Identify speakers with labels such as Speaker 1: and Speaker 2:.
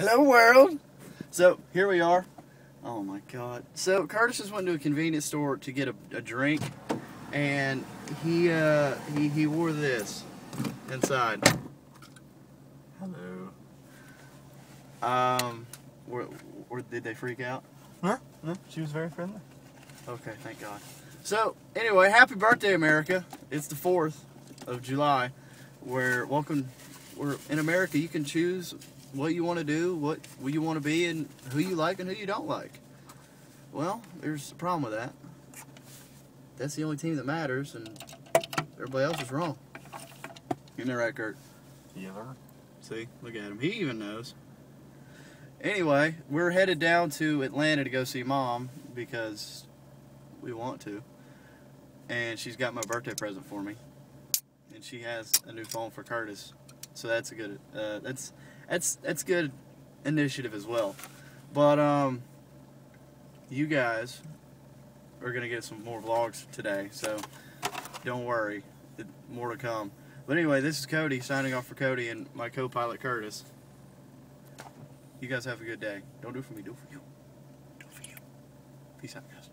Speaker 1: Hello, world. So here we are. Oh my God. So Curtis just went to a convenience store to get a, a drink, and he uh, he he wore this inside.
Speaker 2: Hello.
Speaker 1: Um, or, or did they freak out?
Speaker 2: Huh? No, she was very friendly.
Speaker 1: Okay, thank God. So anyway, happy birthday, America! It's the fourth of July. Where welcome. We're in America. You can choose what you want to do, what what you want to be, and who you like and who you don't like. Well, there's a problem with that. That's the only team that matters, and everybody else is wrong. Isn't that right, Kurt?
Speaker 2: Yeah.
Speaker 1: See, look at him. He even knows. Anyway, we're headed down to Atlanta to go see mom because we want to. And she's got my birthday present for me. And she has a new phone for Curtis. So that's a good uh, that's that's that's good initiative as well. But um you guys are going to get some more vlogs today. So don't worry. More to come. But anyway, this is Cody signing off for Cody and my co-pilot Curtis. You guys have a good day. Don't do it for me, do it for you. Do it for you. Peace out, guys.